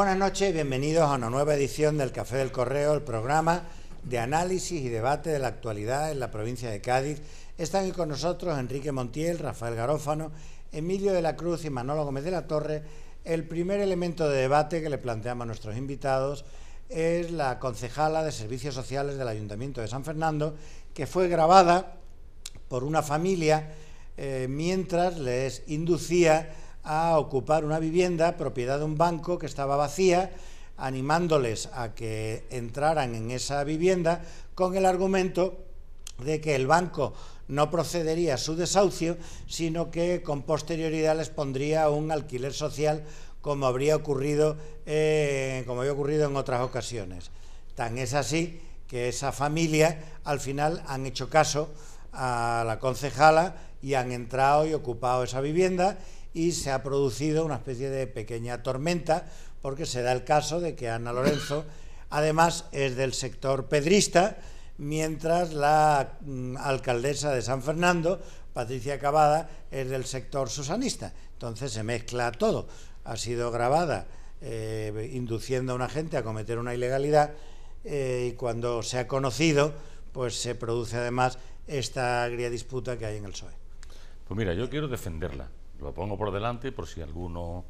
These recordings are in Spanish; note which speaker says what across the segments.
Speaker 1: Buenas noches y bienvenidos a una nueva edición del Café del Correo, el programa de análisis y debate de la actualidad en la provincia de Cádiz. Están aquí con nosotros Enrique Montiel, Rafael Garófano, Emilio de la Cruz y Manolo Gómez de la Torre. El primer elemento de debate que le planteamos a nuestros invitados es la concejala de Servicios Sociales del Ayuntamiento de San Fernando, que fue grabada por una familia eh, mientras les inducía a ocupar una vivienda propiedad de un banco que estaba vacía, animándoles a que entraran en esa vivienda con el argumento de que el banco no procedería a su desahucio, sino que con posterioridad les pondría un alquiler social como habría ocurrido, eh, como había ocurrido en otras ocasiones. Tan es así que esa familia al final han hecho caso a la concejala y han entrado y ocupado esa vivienda y se ha producido una especie de pequeña tormenta porque se da el caso de que Ana Lorenzo además es del sector pedrista, mientras la mm, alcaldesa de San Fernando, Patricia Cavada, es del sector susanista. Entonces se mezcla todo. Ha sido grabada eh, induciendo a una gente a cometer una ilegalidad eh, y cuando se ha conocido, pues se produce además esta agria disputa que hay en el PSOE.
Speaker 2: Pues mira, yo quiero defenderla lo pongo por delante por si alguno...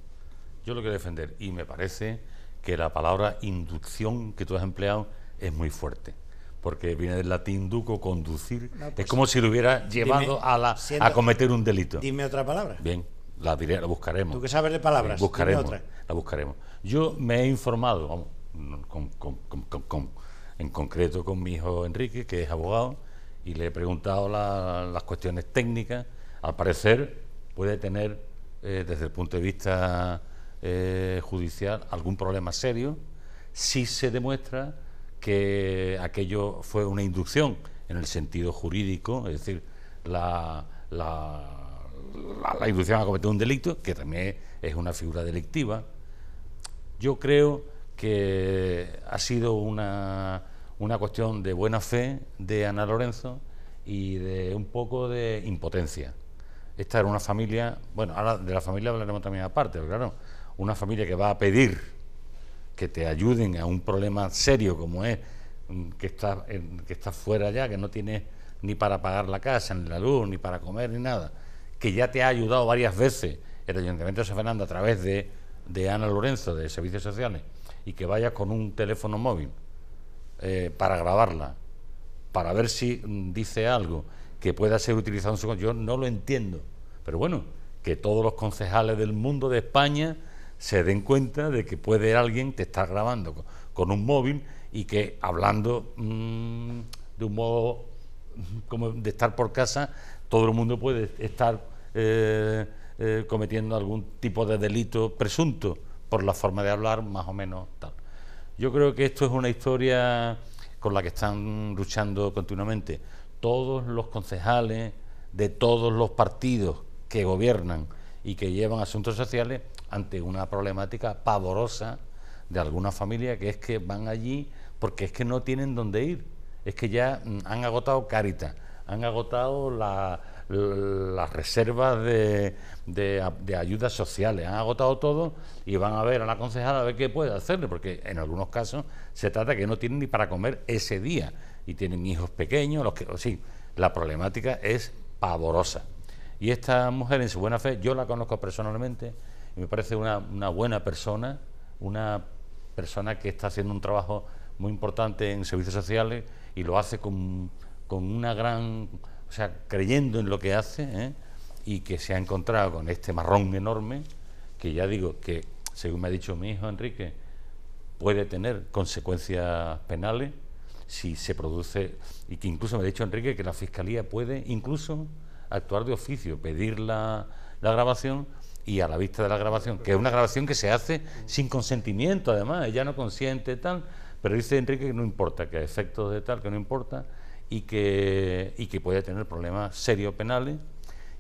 Speaker 2: Yo lo quiero defender y me parece que la palabra inducción que tú has empleado es muy fuerte porque viene del latín duco, conducir. es pues como si lo hubiera llevado a, la, a cometer un delito.
Speaker 1: Dime otra palabra.
Speaker 2: Bien, la, diré, la buscaremos.
Speaker 1: ¿Tú que sabes de palabras?
Speaker 2: buscaremos, la buscaremos. Yo me he informado, vamos, en concreto con mi hijo Enrique, que es abogado, y le he preguntado las cuestiones técnicas. Al parecer, puede tener, eh, desde el punto de vista eh, judicial, algún problema serio si se demuestra que aquello fue una inducción en el sentido jurídico, es decir, la, la, inducción a cometer un delito, que también es una figura delictiva. Yo creo que ha sido una, una cuestión de buena fe de Ana Lorenzo y de un poco de impotencia. Esta era una familia, bueno, ahora de la familia hablaremos también aparte, pero claro, una familia que va a pedir que te ayuden a un problema serio como es mm, que estás que está fuera ya, que no tienes ni para pagar la casa, ni la luz, ni para comer, ni nada, que ya te ha ayudado varias veces el Ayuntamiento de San Fernando a través de, de Ana Lorenzo, de Servicios Sociales, y que vayas con un teléfono móvil eh, para grabarla, para ver si mm, dice algo que pueda ser utilizado en su... Yo no lo entiendo. Pero bueno, que todos los concejales del mundo de España se den cuenta de que puede alguien te estar grabando con, un móvil y que hablando mm, de un modo como de estar por casa, todo el mundo puede estar eh, eh, cometiendo algún tipo de delito presunto por la forma de hablar más o menos tal. Yo creo que esto es una historia con la que están luchando continuamente todos los concejales de todos los partidos que gobiernan y que llevan asuntos sociales ante una problemática pavorosa de alguna familia que es que van allí porque es que no tienen dónde ir, es que ya mm, han agotado Caritas, han agotado las reservas de, de, ayudas sociales, han agotado todo y van a ver a la concejala a ver qué puede hacerle, porque en algunos casos se trata que no tienen ni para comer ese día y tienen hijos pequeños, los que, sí, la problemática es pavorosa. Y esta mujer, en su buena fe, yo la conozco personalmente y me parece una, buena persona, una persona que está haciendo un trabajo muy importante en servicios sociales y lo hace con, una gran, o sea, creyendo en lo que hace ¿eh? y que se ha encontrado con este marrón enorme que ya digo que, según me ha dicho mi hijo Enrique, puede tener consecuencias penales si se produce, y que incluso me ha dicho Enrique que la Fiscalía puede incluso actuar de oficio, pedir la, grabación y a la vista de la grabación, que es una grabación que se hace sin consentimiento, además, ella no consiente tal, pero dice Enrique que no importa, que a efectos de tal, que no importa, y que, y que puede tener problemas serios penales,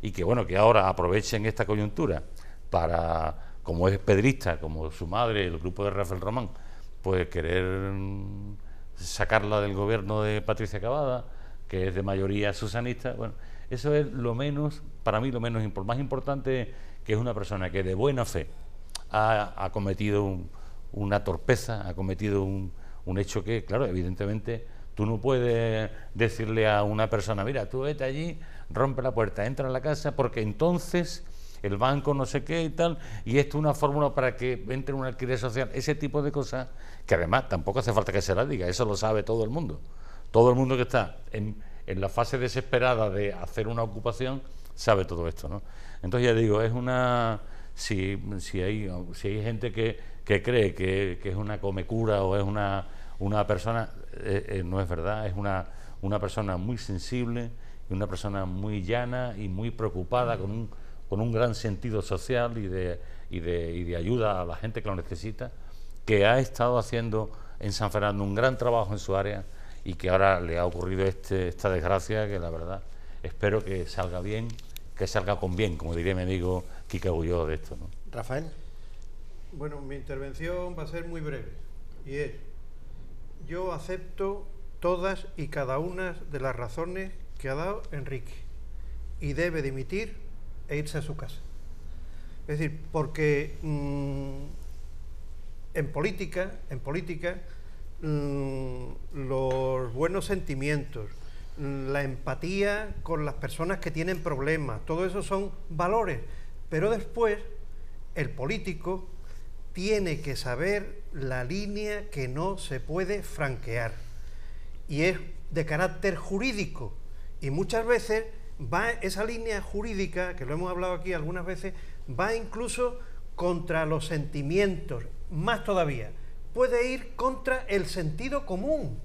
Speaker 2: y que bueno, que ahora aprovechen esta coyuntura para, como es pedrista, como su madre, el grupo de Rafael Román, pues querer sacarla del gobierno de Patricia Cavada, que es de mayoría susanista, bueno, eso es lo menos, para mí lo menos más importante, que es una persona que de buena fe ha, cometido una torpeza, ha cometido un, un hecho que, claro, evidentemente tú no puedes decirle a una persona, mira, tú vete allí, rompe la puerta, entra en la casa, porque entonces el banco no sé qué y tal, y esto es una fórmula para que entre un alquiler social, ese tipo de cosas, que además tampoco hace falta que se la diga, eso lo sabe todo el mundo. Todo el mundo que está en, en la fase desesperada de hacer una ocupación sabe todo esto, ¿no? Entonces ya digo, es una... Si, si, hay, si hay gente que, que cree que, que, es una comecura o es una, una persona, eh, eh, no es verdad, es una, una persona muy sensible y una persona muy llana y muy preocupada con un, con un gran sentido social y de, y, de, y de ayuda a la gente que lo necesita, que ha estado haciendo en San Fernando un gran trabajo en su área y que ahora le ha ocurrido este, esta desgracia que la verdad espero que salga bien que salga con bien, como diría mi amigo Gulló de esto. ¿no?
Speaker 1: Rafael.
Speaker 3: Bueno, mi intervención va a ser muy breve y es, yo acepto todas y cada una de las razones que ha dado Enrique y debe dimitir e irse a su casa. Es decir, porque mmm, en política, en política, mmm, los buenos sentimientos, la empatía con las personas que tienen problemas, todo eso son valores, pero después el político tiene que saber la línea que no se puede franquear. Y es de carácter jurídico. Y muchas veces va esa línea jurídica, que lo hemos hablado aquí algunas veces, va incluso contra los sentimientos, más todavía, puede ir contra el sentido común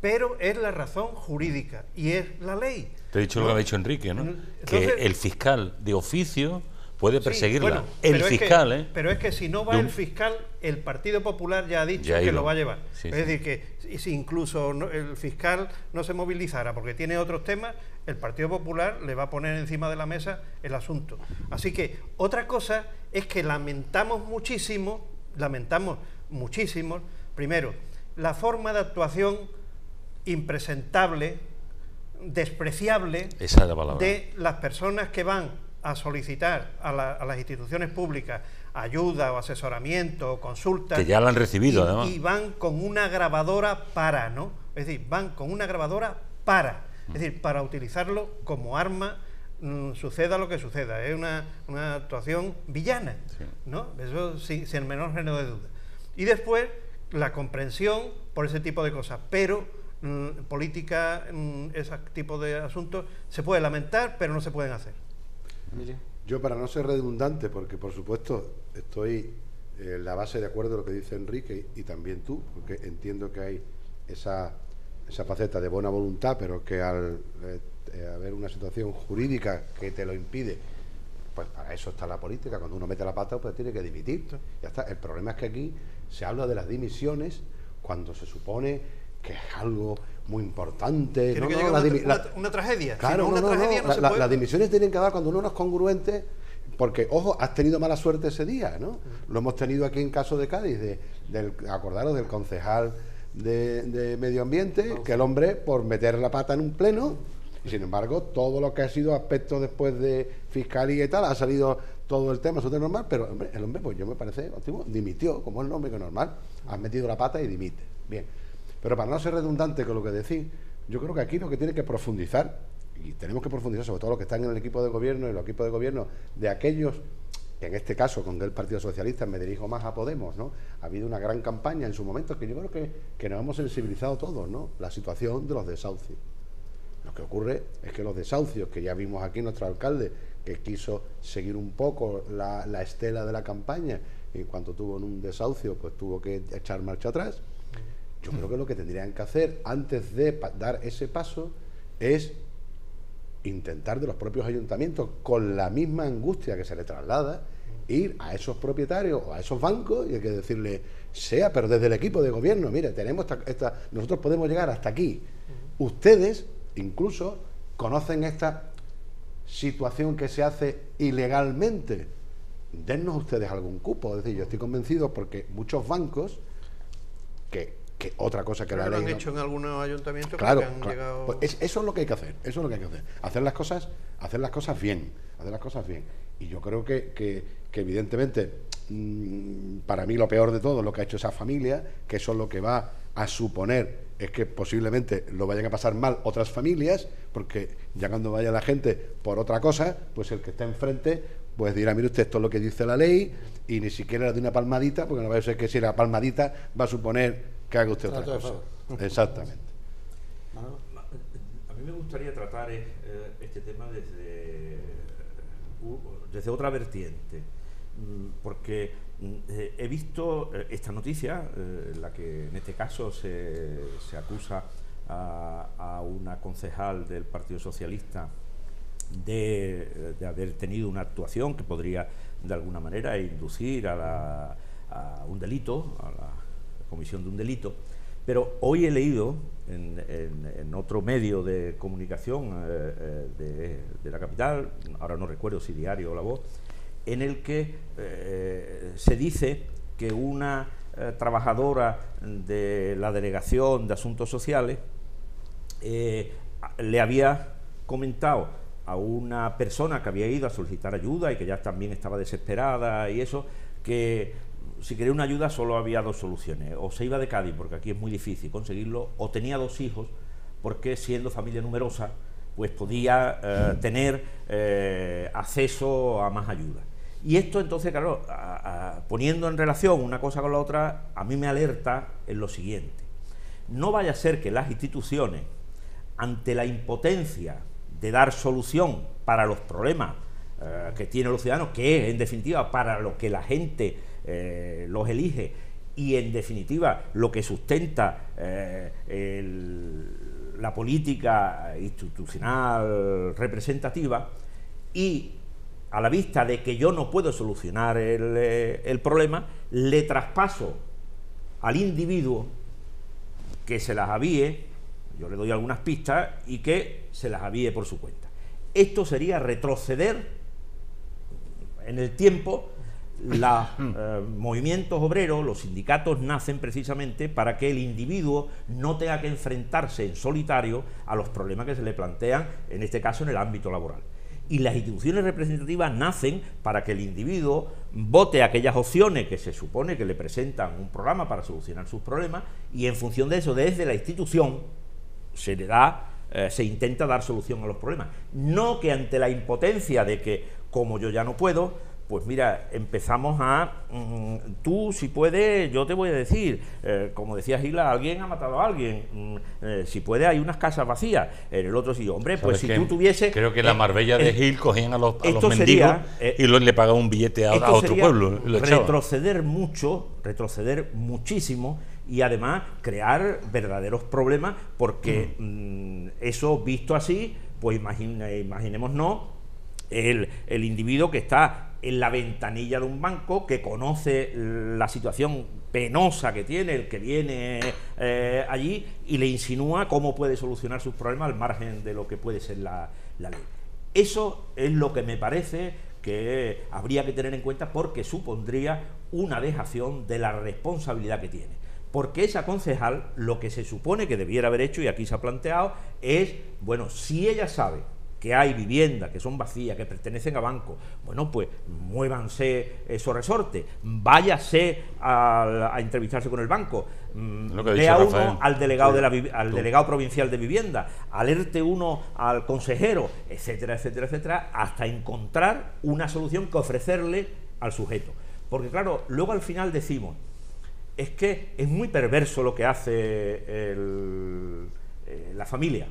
Speaker 3: pero es la razón jurídica y es la ley.
Speaker 2: Te he dicho lo que ha dicho Enrique, ¿no? que el fiscal de oficio puede perseguirla. el fiscal,
Speaker 3: ¿eh? Pero es que si no va el fiscal, el Partido Popular ya ha dicho que lo va a llevar. es decir, que si incluso el fiscal no se movilizara porque tiene otros temas, el Partido Popular le va a poner encima de la mesa el asunto. Así que otra cosa es que lamentamos muchísimo, lamentamos muchísimo, primero, la forma de actuación impresentable, despreciable de las personas que van a solicitar a, las instituciones públicas ayuda o asesoramiento o consulta.
Speaker 2: Que ya la han recibido,
Speaker 3: y,
Speaker 2: además.
Speaker 3: Y van con una grabadora para, ¿no? Es decir, van con una grabadora para. Es decir, para utilizarlo como arma, mm, suceda lo que suceda. Es una, actuación villana, ¿no? Eso sin, sin el menor género de duda. Y después, la comprensión por ese tipo de cosas. Pero Mm, política, mm, ese tipo de asuntos, se puede lamentar, pero no se pueden hacer.
Speaker 4: Yo, para no ser redundante, porque por supuesto estoy en la base de acuerdo de lo que dice Enrique y también tú, porque entiendo que hay esa, esa faceta de buena voluntad, pero que al eh, haber una situación jurídica que te lo impide, pues para eso está la política. Cuando uno mete la pata, pues tiene que dimitir. Ya está. El problema es que aquí se habla de las dimisiones cuando se supone que es algo muy importante.
Speaker 3: No, no, la, una, una, tragedia.
Speaker 4: Claro,
Speaker 3: una
Speaker 4: tragedia la, las dimisiones tienen que dar cuando uno no es congruente, porque, ojo, has tenido mala suerte ese día, ¿no? Mm. Lo hemos tenido aquí en caso de Cádiz, de, del, acordaros del concejal de, de Medio Ambiente, que el hombre, por meter la pata en un pleno, y sin embargo, todo lo que ha sido aspecto después de fiscalía y tal, ha salido todo el tema, eso es normal, pero hombre, el hombre, pues yo me parece óptimo, dimitió, como es el nombre que normal, has metido la pata y dimite. Bien. Pero para no ser redundante con lo que decís, yo creo que aquí lo que tiene que profundizar, y tenemos que profundizar sobre todo los que están en el equipo de gobierno y los equipos de gobierno de aquellos que en este caso con el Partido Socialista me dirijo más a Podemos, ¿no? Ha habido una gran campaña en su momento que yo creo que, que nos hemos sensibilizado todos, ¿no? La situación de los desahucios. Lo que ocurre es que los desahucios, que ya vimos aquí nuestro alcalde, que quiso seguir un poco la, la estela de la campaña, y en cuanto tuvo un desahucio, pues tuvo que echar marcha atrás. Yo creo que lo que tendrían que hacer antes de dar ese paso es intentar de los propios ayuntamientos, con la misma angustia que se le traslada, ir a esos propietarios o a esos bancos y hay que decirle, sea, pero desde el equipo de gobierno, mire, tenemos esta, nosotros podemos llegar hasta aquí. Ustedes incluso conocen esta situación que se hace ilegalmente. Dennos ustedes algún cupo. Es decir, yo estoy convencido porque muchos bancos que que otra cosa que la
Speaker 3: ley.
Speaker 4: Lo
Speaker 3: han hecho en algunos ayuntamientos
Speaker 4: claro, pues eso es lo que hay que hacer, eso es lo que hay que hacer. Hacer las cosas, hacer las cosas bien, hacer las cosas bien. Y yo creo que, que, evidentemente mm, para mí lo peor de todo, lo que ha hecho esa familia, que eso es lo que va a suponer es que posiblemente lo vayan a pasar mal otras familias, porque ya cuando vaya la gente por otra cosa, pues el que está enfrente, pues dirá, mire usted, esto es lo que dice la ley, y ni siquiera le de una palmadita, porque no va a ser que si la palmadita va a suponer que haga usted otra cosa. Exactamente.
Speaker 5: A mí me gustaría tratar eh, este tema desde, desde otra vertiente, mm, porque mm, eh, he visto eh, esta noticia, en la que en este caso se, se acusa a, a, una concejal del Partido Socialista de, de, haber tenido una actuación que podría de alguna manera inducir a, la, a un delito, a la comisión de un delito. Pero hoy he leído en, otro medio de comunicación eh, eh, de, la capital, ahora no recuerdo si diario o la voz, en el que eh, se dice que una trabajadora de la Delegación de Asuntos Sociales le había comentado a una persona que había ido a solicitar ayuda y que ya también estaba desesperada y eso, que si quería una ayuda solo había dos soluciones, o se iba de Cádiz, porque aquí es muy difícil conseguirlo, o tenía dos hijos, porque siendo familia numerosa, pues podía eh, tener eh, acceso a más ayuda. Y esto entonces, claro, poniendo en relación una cosa con la otra, a mí me alerta en lo siguiente. No vaya a ser que las instituciones, ante la impotencia de dar solución para los problemas eh, que tienen los ciudadanos, que es en definitiva para lo que la gente eh, los elige y en definitiva lo que sustenta eh, la política institucional representativa y a la vista de que yo no puedo solucionar el, eh, el problema, le traspaso al individuo que se las avíe, yo le doy algunas pistas, y que se las avíe por su cuenta. Esto sería retroceder en el tiempo los eh, movimientos obreros, los sindicatos nacen precisamente para que el individuo no tenga que enfrentarse en solitario a los problemas que se le plantean, en este caso en el ámbito laboral. Y las instituciones representativas nacen para que el individuo vote aquellas opciones que se supone que le presentan un programa para solucionar sus problemas y en función de eso, desde la institución, se le da, eh, se intenta dar solución a los problemas. No que ante la impotencia de que, como yo ya no puedo, pues mira, empezamos a, mm, tú si puedes, yo te voy a decir, eh, como decía Gila, alguien ha matado a alguien, mm, eh, si puede hay unas casas vacías, en el otro sí, hombre, pues si tú tuviese...
Speaker 2: Creo que la Marbella de Gil cogían a los, mendigos eh, y le pagaban un billete a, otro pueblo.
Speaker 5: retroceder mucho, retroceder muchísimo y además crear verdaderos problemas porque mm. eso visto así, pues imaginémonos el, individuo que está en la ventanilla de un banco, que conoce la situación penosa que tiene el que viene eh, allí y le insinúa cómo puede solucionar sus problemas al margen de lo que puede ser la, ley. Eso es lo que me parece que habría que tener en cuenta porque supondría una dejación de la responsabilidad que tiene. Porque esa concejal lo que se supone que debiera haber hecho, y aquí se ha planteado, es, bueno, si ella sabe que hay viviendas que son vacías, que pertenecen a bancos, bueno, pues muévanse esos resortes, váyase a, a entrevistarse con el banco, mm, vea uno al delegado, de la, al delegado provincial de vivienda, alerte uno al consejero, etcétera, etcétera, etcétera, hasta encontrar una solución que ofrecerle al sujeto. Porque claro, luego al final decimos, es que es muy perverso lo que hace el, eh, la familia.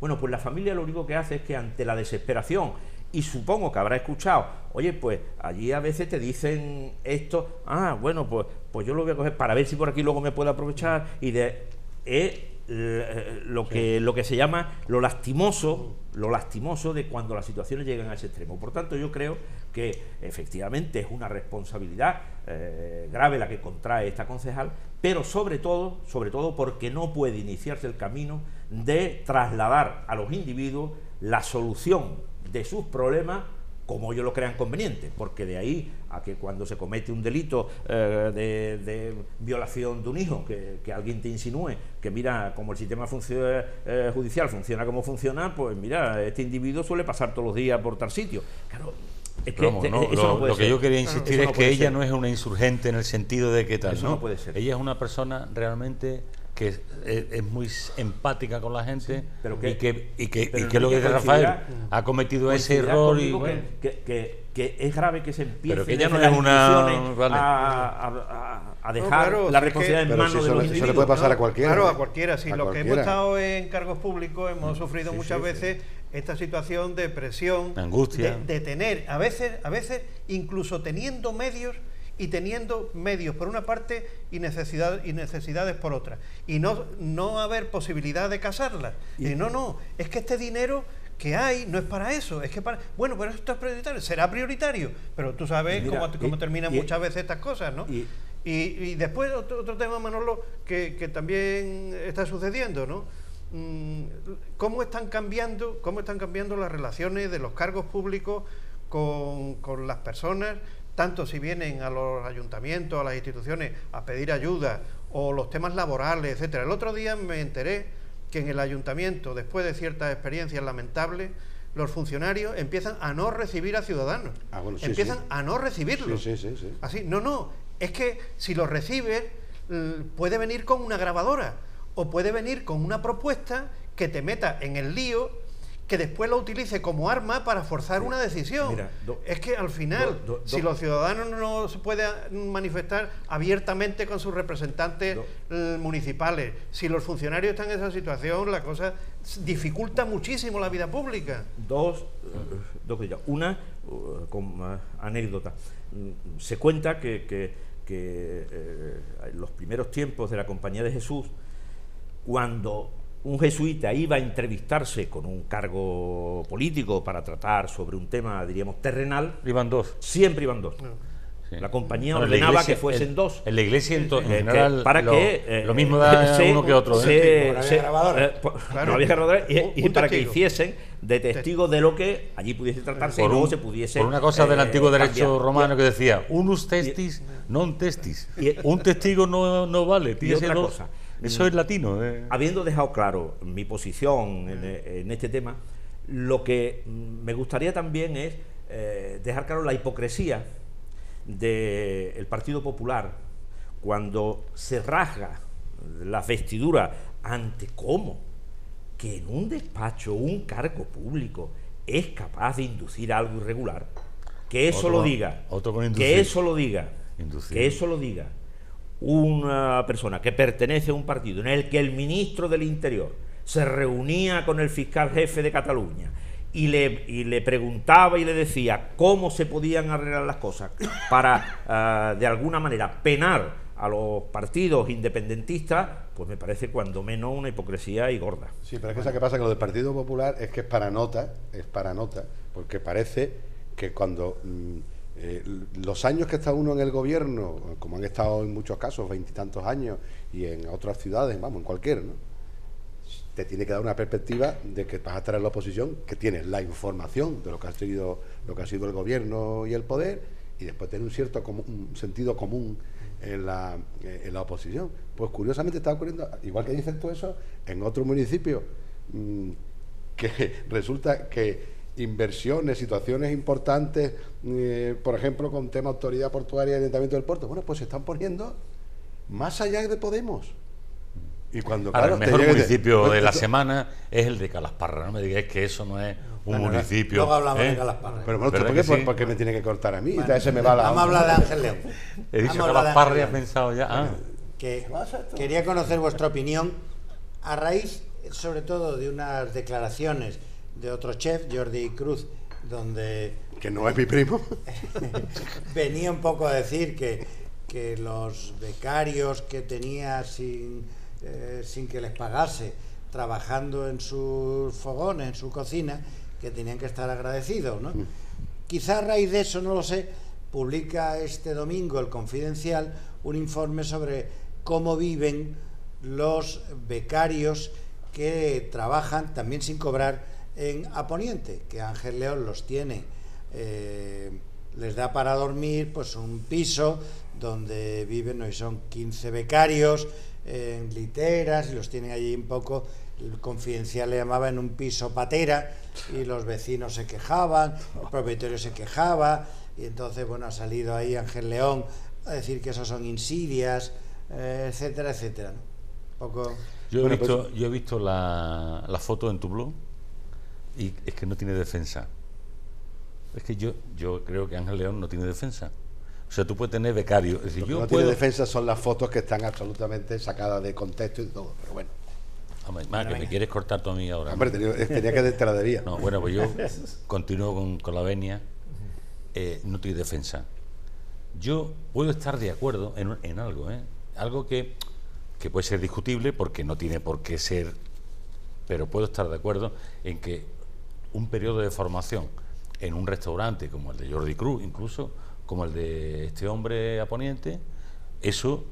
Speaker 5: Bueno, pues la familia lo único que hace es que ante la desesperación, y supongo que habrá escuchado, oye, pues allí a veces te dicen esto, ah, bueno, pues, pues yo lo voy a coger para ver si por aquí luego me puedo aprovechar y de... Eh, lo que, lo que se llama lo lastimoso, lo lastimoso de cuando las situaciones llegan a ese extremo. Por tanto, yo creo que efectivamente es una responsabilidad eh, grave la que contrae esta concejal, pero sobre todo, sobre todo porque no puede iniciarse el camino de trasladar a los individuos la solución de sus problemas como ellos lo crean conveniente, porque de ahí a que cuando se comete un delito eh, de, violación de un hijo, que, alguien te insinúe que mira, como el sistema eh, judicial funciona como funciona, pues mira, este individuo suele pasar todos los días por tal sitio. Claro, Es que
Speaker 2: Pero vamos,
Speaker 5: te-
Speaker 2: no,
Speaker 5: eso
Speaker 2: lo,
Speaker 5: no puede
Speaker 2: lo que yo quería insistir
Speaker 5: no
Speaker 2: es que ella
Speaker 5: ser.
Speaker 2: no es una insurgente en el sentido de que tal, no
Speaker 5: puede ser.
Speaker 2: Ella es una persona realmente que es, es- es muy empática con la gente
Speaker 5: pero que-
Speaker 2: y que, y que,
Speaker 5: pero
Speaker 2: y que lo que dice Rafael ha cometido ese error y bueno,
Speaker 5: que, que- que- que es grave que se empiece
Speaker 2: Pero que ella no
Speaker 5: desde
Speaker 2: es
Speaker 5: las
Speaker 2: una-
Speaker 5: instituciones
Speaker 2: vale.
Speaker 5: a, a- a- a dejar
Speaker 3: claro, si
Speaker 5: la
Speaker 3: es que-
Speaker 5: responsabilidad en manos
Speaker 4: si
Speaker 5: de los
Speaker 4: le- eso le
Speaker 5: individuos.
Speaker 4: puede pasar
Speaker 3: No,
Speaker 4: a cualquiera.
Speaker 3: Claro, a cualquiera. Sí,
Speaker 4: A
Speaker 3: los que hemos estado en cargos públicos hemos sufrido muchas veces esta situación de presión,
Speaker 2: Angustia.
Speaker 3: de, de tener, a veces, a veces, incluso teniendo medios y teniendo medios por una parte y, necesidad, y necesidades por otra. Y no, no haber posibilidad de casarlas. Y, no, no, es que este dinero que hay no es para eso, es que para... Bueno, pero esto es prioritario, será prioritario, pero tú sabes
Speaker 5: Mira,
Speaker 3: cómo, cómo
Speaker 5: y-
Speaker 3: terminan
Speaker 5: y-
Speaker 3: muchas veces estas cosas, ¿no?
Speaker 5: y-
Speaker 3: Y, y después otro, otro tema, Manolo, que, que también está sucediendo, ¿no? Mm, ¿Cómo están cambiando, cómo están cambiando las relaciones de los cargos públicos con, con las personas, tanto si vienen a los ayuntamientos, a las instituciones a pedir ayuda, o los temas laborales, etcétera? El otro día me enteré que en el ayuntamiento, después de ciertas experiencias lamentables, los funcionarios empiezan a no recibir a ciudadanos.
Speaker 4: Ah, bueno, sí,
Speaker 3: empiezan
Speaker 4: sí.
Speaker 3: a no recibirlos.
Speaker 4: Sí, sí, sí, sí.
Speaker 3: Así, no, no, es que si lo recibes, mm, puede venir con una grabadora o puede venir con una propuesta que te meta en el lío, que después lo utilice como arma para forzar una decisión.
Speaker 5: Mira, do-
Speaker 3: es que al final,
Speaker 5: do- do-
Speaker 3: si los ciudadanos no se pueden manifestar abiertamente con sus representantes eh, municipales, si los funcionarios están en esa situación, la cosa dificulta muchísimo la vida pública.
Speaker 5: dos, eh, dos cosillas. Una, uh, con eh, anécdota. Mm, Se cuenta que, que- que, eh, en los primeros tiempos de la Compañía de Jesús, cuando un jesuita iba a entrevistarse con un cargo político para tratar sobre un tema, diríamos, terrenal,
Speaker 2: iban dos.
Speaker 5: siempre iban dos.
Speaker 2: sí.
Speaker 5: La compañía
Speaker 2: la
Speaker 5: ordenaba
Speaker 2: iglesia-
Speaker 5: que fuesen
Speaker 2: en-
Speaker 5: dos.
Speaker 2: En la iglesia en,
Speaker 5: Eh, que
Speaker 2: general
Speaker 5: para
Speaker 2: lo,
Speaker 5: que eh,
Speaker 2: lo mismo da
Speaker 5: se-
Speaker 2: uno que otro. ¿eh?
Speaker 5: se-
Speaker 1: no había
Speaker 5: eh,
Speaker 3: Claro.
Speaker 5: no y, y
Speaker 3: un
Speaker 5: para que hiciesen de testigo de lo que allí pudiese tratarse y
Speaker 2: por,
Speaker 5: luego
Speaker 2: un-
Speaker 5: se pudiese
Speaker 2: por una cosa del
Speaker 5: eh,
Speaker 2: antiguo derecho
Speaker 5: cambiar.
Speaker 2: romano que decía unus testis non testis
Speaker 5: y-
Speaker 2: un testigo no, no vale tiene que ser
Speaker 5: otra
Speaker 2: dos.
Speaker 5: cosa.
Speaker 2: Eso es latino eh.
Speaker 5: Habiendo dejado claro mi posición en, en este tema, lo que mm, me gustaría también es eh, dejar claro la hipocresía del Partido Popular cuando se rasga las vestiduras ante cómo que en un despacho un cargo público es capaz de inducir algo irregular. Que eso
Speaker 2: Otro-
Speaker 5: lo diga.
Speaker 2: otro
Speaker 5: que eso lo diga.
Speaker 2: Inducir.
Speaker 5: Que eso lo diga una persona que pertenece a un partido en el que el ministro del Interior se reunía con el fiscal jefe de Cataluña y le, y le preguntaba y le decía cómo se podían arreglar las cosas para, ah, de alguna manera, penar a los partidos independentistas, pues me parece cuando menos una hipocresía y gorda.
Speaker 4: Sí, pero es que esa que pasa que lo del Partido Popular es que es para nota, es para nota, porque parece que cuando mm, eh, los años que está uno en el gobierno, como han estado en muchos casos, veintitantos años, y en otras ciudades, vamos, en cualquiera, ¿no? te tiene que dar una perspectiva de que vas a estar en la oposición, que tienes la información de lo que ha sido, lo que ha sido el gobierno y el poder, y después tener un cierto comu- un sentido común en la, en la oposición. Pues curiosamente está ocurriendo, igual que dicen todo eso, en otro municipio, mm, que resulta que inversiones, situaciones importantes, eh, por ejemplo, con tema autoridad portuaria y ayuntamiento del puerto, bueno, pues se están poniendo más allá de Podemos. Y cuando
Speaker 2: Ahora,
Speaker 4: claro,
Speaker 2: el mejor municipio
Speaker 4: pues,
Speaker 2: de la
Speaker 4: esto-
Speaker 2: semana es el de Calasparra no me digáis que eso no es un
Speaker 1: Bueno,
Speaker 2: municipio
Speaker 1: Luego hablamos
Speaker 2: ¿eh?
Speaker 1: de Calasparra.
Speaker 4: Pero bueno,
Speaker 2: ¿Verdad
Speaker 4: ¿por qué,
Speaker 2: que
Speaker 4: por-
Speaker 2: sí?
Speaker 4: por qué me tiene que cortar a mí?
Speaker 1: Bueno,
Speaker 4: Entonces se me va la
Speaker 1: Vamos a hablar de Ángel León.
Speaker 2: he dicho Calasparra y has pensado ya ah,
Speaker 1: que quería conocer vuestra opinión a raíz, sobre todo, de unas declaraciones de otro chef, Jordi Cruz, donde
Speaker 4: Que no es mi primo.
Speaker 1: venía un poco a decir que, que los becarios que tenía sin, eh, sin que les pagase, trabajando en sus fogones, en su cocina, que tenían que estar agradecidos. ¿no? Quizá a raíz de eso, no lo sé, publica este domingo el Confidencial un informe sobre cómo viven los becarios que trabajan también sin cobrar en Aponiente, que Ángel León los tiene, eh, les da para dormir pues un piso donde viven hoy son 15 becarios en literas y los tienen allí un poco, el confidencial le llamaba en un piso patera y los vecinos se quejaban, el propietario se quejaba y entonces, bueno, ha salido ahí Ángel León a decir que esos son insidias, eh, etcétera, etcétera. ¿no? Poco...
Speaker 2: Yo he
Speaker 4: Bueno,
Speaker 2: visto,
Speaker 4: pues-
Speaker 2: yo he visto la, la foto en tu blog y es que no tiene defensa. Es que yo, yo creo que Ángel León no tiene defensa. O sea, tú puedes tener becario. Es decir,
Speaker 4: Lo que
Speaker 2: yo
Speaker 4: no
Speaker 2: puedo.
Speaker 4: tiene defensa son las fotos que están absolutamente sacadas de contexto y todo. Pero bueno,
Speaker 2: Hombre, ma, que me quieres cortar tú a mí ahora. ¿no?
Speaker 4: hombre, tenía, tenía que te la debía.
Speaker 2: No, bueno, pues yo continúo con, con la venia. Eh, no tiene defensa. Yo puedo estar de acuerdo en, en algo, ¿eh? Algo que, que puede ser discutible porque no tiene por qué ser, pero puedo estar de acuerdo en que un periodo de formación en un restaurante como el de Jordi Cruz, incluso como el de este hombre a Poniente, eso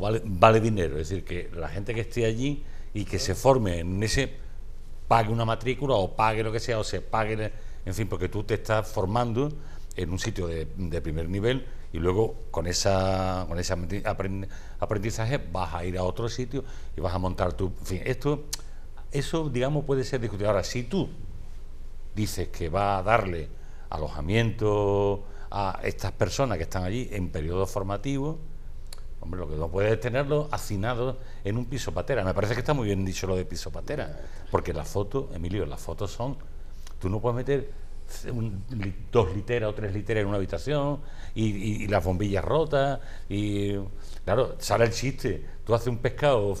Speaker 2: vale, vale dinero, es decir, que la gente que esté allí y que se forme en ese pague una matrícula o pague lo que sea o se pague, en fin, porque tú te estás formando en un sitio de, de primer nivel y luego con esa con ese aprendi- aprend- aprendizaje vas a ir a otro sitio y vas a montar tu, en fin, esto eso digamos puede ser discutido. Ahora, si tú dices que va a darle alojamiento a estas personas que están allí en periodo formativo, hombre, lo que no puede es tenerlo hacinado en un piso patera. Me parece que está muy bien dicho lo de piso patera, porque las fotos, Emilio, las fotos son, tú no puedes meter dos literas o tres literas en una habitación y, y- las bombillas rotas y claro sale el chiste tú haces un pescado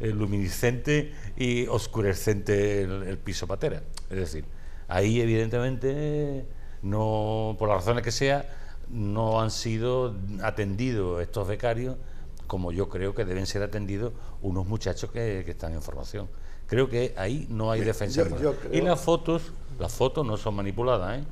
Speaker 2: eh, luminiscente y oscurecente el piso patera es decir ahí evidentemente no por las razones que sea no han sido atendidos estos becarios como yo creo que deben ser atendidos unos muchachos que, que están en formación creo que ahí no hay defensa
Speaker 4: yo- yo creo-
Speaker 2: y las fotos, las fotos no son manipuladas, ¿eh?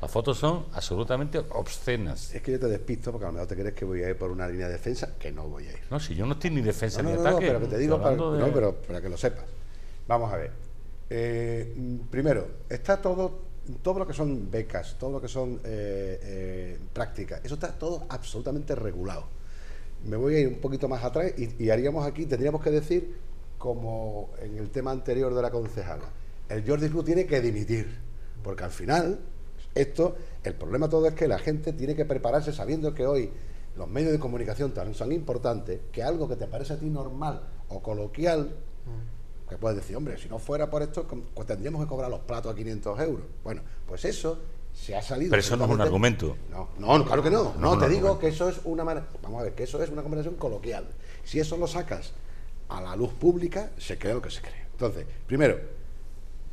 Speaker 2: Las fotos son absolutamente obscenas.
Speaker 4: Es que yo te despisto porque a lo mejor te crees que voy a ir por una línea de defensa, que no voy a ir.
Speaker 2: No, si yo no estoy ni defensa
Speaker 4: No,
Speaker 2: ni
Speaker 4: no, no,
Speaker 2: ataque.
Speaker 4: pero que te digo para,
Speaker 2: hablando de-
Speaker 4: no, pero para que lo sepas. Vamos a ver. Eh, mm, primero, está todo, todo lo que son becas, todo lo que son eh, eh, prácticas, eso está todo absolutamente regulado. Me voy a ir un poquito más atrás y, haríamos aquí, tendríamos que decir, como en el tema anterior de la concejala, el Jordi Cruz tiene que dimitir, porque al final, esto, el problema todo es que la gente tiene que prepararse sabiendo que hoy los medios de comunicación tan son importantes, que algo que te parece a ti normal o coloquial, que puedes decir, hombre, si no fuera por esto, tendríamos que cobrar los platos a 500 euros. Bueno, pues eso se ha salido.
Speaker 2: Pero eso no es un argumento.
Speaker 4: No, no, claro que no.
Speaker 2: No,
Speaker 4: te digo
Speaker 2: argumento.
Speaker 4: que eso es una manera. Vamos a ver, que eso es una conversación coloquial. Si eso lo sacas a la luz pública, se cree lo que se cree. Entonces, primero,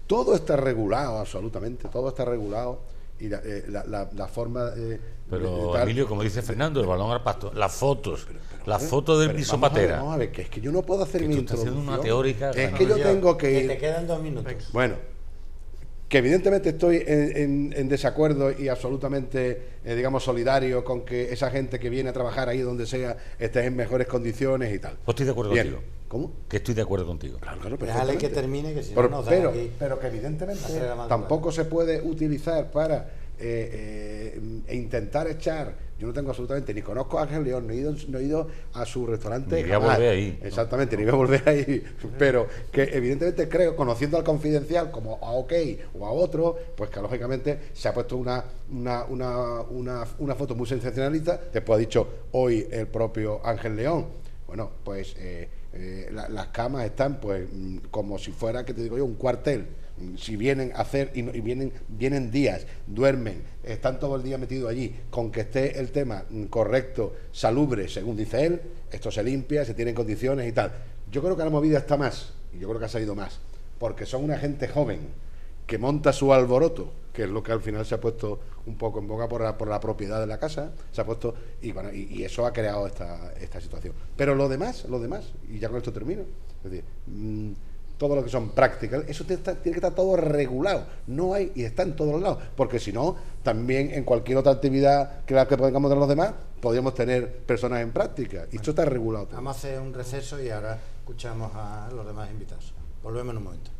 Speaker 4: todo está regulado, absolutamente, todo está regulado y la, eh, la- la- la forma. eh,
Speaker 2: Pero,
Speaker 4: de tal-
Speaker 2: Emilio, como dice Fernando, el balón al pasto. Las fotos,
Speaker 4: pero,
Speaker 2: las fotos del
Speaker 4: pero
Speaker 2: piso
Speaker 4: vamos a ver,
Speaker 2: patera.
Speaker 4: Vamos a ver, que es que yo no puedo hacer
Speaker 2: Que
Speaker 4: mi
Speaker 2: tú estás haciendo una teórica
Speaker 4: Es que yo
Speaker 1: Yo,
Speaker 4: tengo que
Speaker 1: que
Speaker 4: ir.
Speaker 1: te quedan dos minutos.
Speaker 4: Bueno, que evidentemente estoy en, en- en desacuerdo y absolutamente, eh, digamos, solidario con que esa gente que viene a trabajar ahí donde sea esté en mejores condiciones y tal.
Speaker 2: Pues estoy de acuerdo
Speaker 4: Bien.
Speaker 2: contigo.
Speaker 4: ¿Cómo?
Speaker 2: Que estoy de acuerdo contigo.
Speaker 4: Claro, claro,
Speaker 1: Déjale que termine, que si no
Speaker 4: pero,
Speaker 1: nos dan
Speaker 4: pero,
Speaker 1: aquí-
Speaker 4: pero que evidentemente
Speaker 1: Hacer la madrugada.
Speaker 4: tampoco se puede utilizar para eh, eh, e intentar echar. Yo no tengo absolutamente ni conozco a Ángel León, no he ido, no he ido a su restaurante.
Speaker 2: Ni voy a volver ahí, ¿no?
Speaker 4: Exactamente, ni voy a volver ahí. Pero que evidentemente creo, conociendo al confidencial como a OK o a otro, pues que lógicamente se ha puesto una, una, una, una, una foto muy sensacionalista. Después ha dicho hoy el propio Ángel León. Bueno, pues eh, eh, la- las camas están pues mm, como si fuera, que te digo yo, un cuartel. Si vienen a hacer y, y vienen, vienen días, duermen, están todo el día metidos allí, con que esté el tema mm, correcto, salubre, según dice él, esto se limpia, se tiene en condiciones y tal. Yo creo que la movida está más, y yo creo que ha salido más, porque son una gente joven que monta su alboroto, que es lo que al final se ha puesto un poco en boca por la, por la propiedad de la casa, se ha puesto, y bueno, y, eso ha creado esta, esta situación. Pero lo demás, lo demás, y ya con esto termino, es decir, mm, todo lo que son prácticas, eso tiene, que estar- tiene que estar todo regulado, no hay, y está en todos lados, porque si no, también en cualquier otra actividad que la que podamos de los demás, podríamos tener personas en práctica, y esto está regulado. todo.
Speaker 1: Vamos a hacer un receso y ahora escuchamos a los demás invitados. Volvemos en un momento.